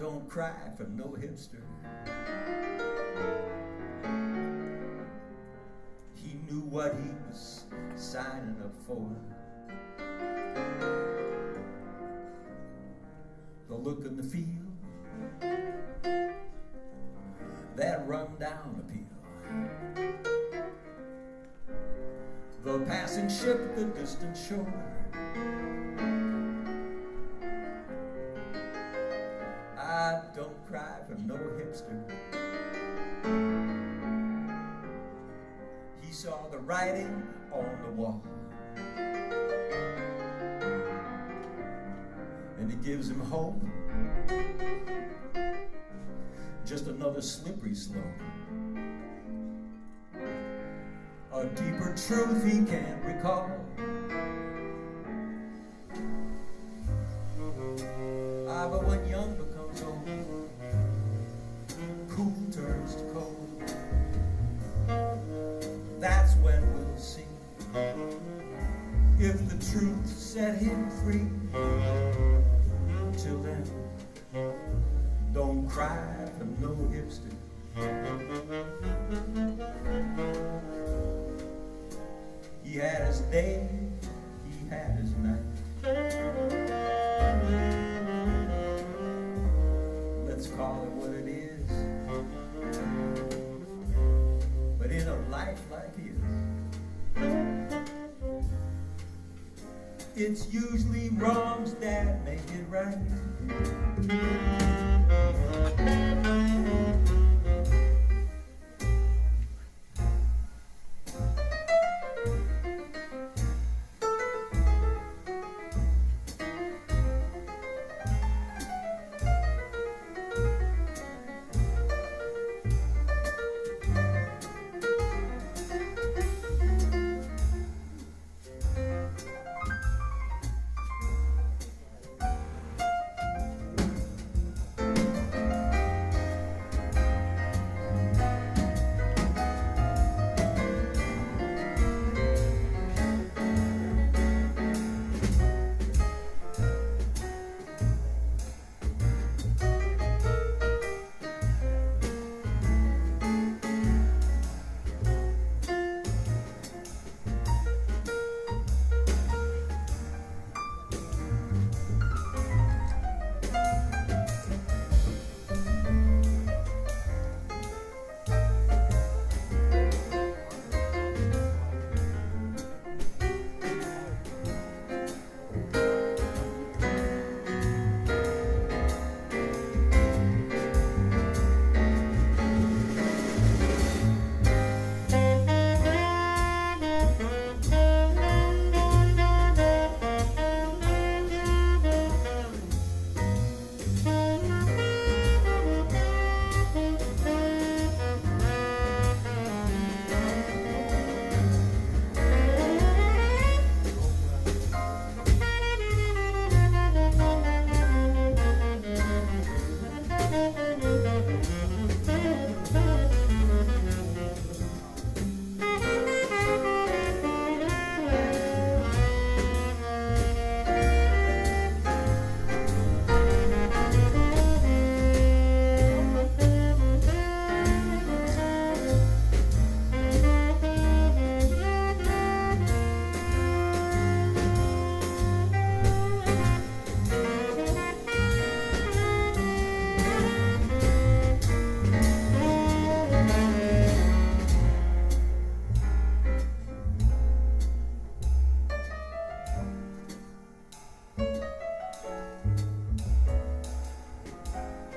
don't cry for no hipster. He knew what he was signing up for. The look in the field, that rundown appeal. The passing ship, the distant shore. Cry for no hipster. He saw the writing on the wall. And it gives him hope. Just another slippery slope. A deeper truth he can't recall. Truth set him free. Till then, don't cry for no hipster. It's usually wrongs that make it right.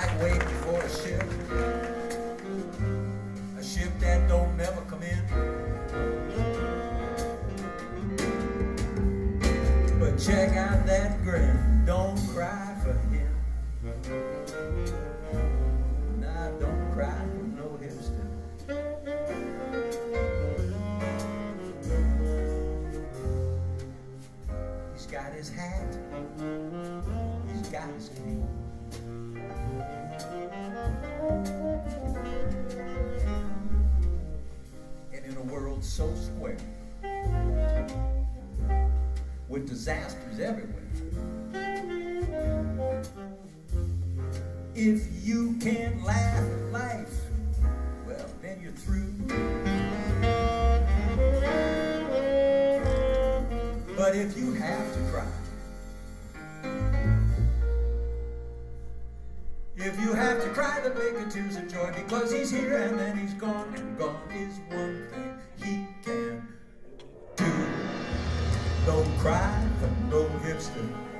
like waiting for a ship. A ship that don't never come in. But check out that grin. Disasters everywhere, if you can't laugh at life, well, then you're through. But if you have to cry, if you have to cry, then the big tears of joy because he's here and then he's gone, and gone is one thing he. Don't cry no hipster.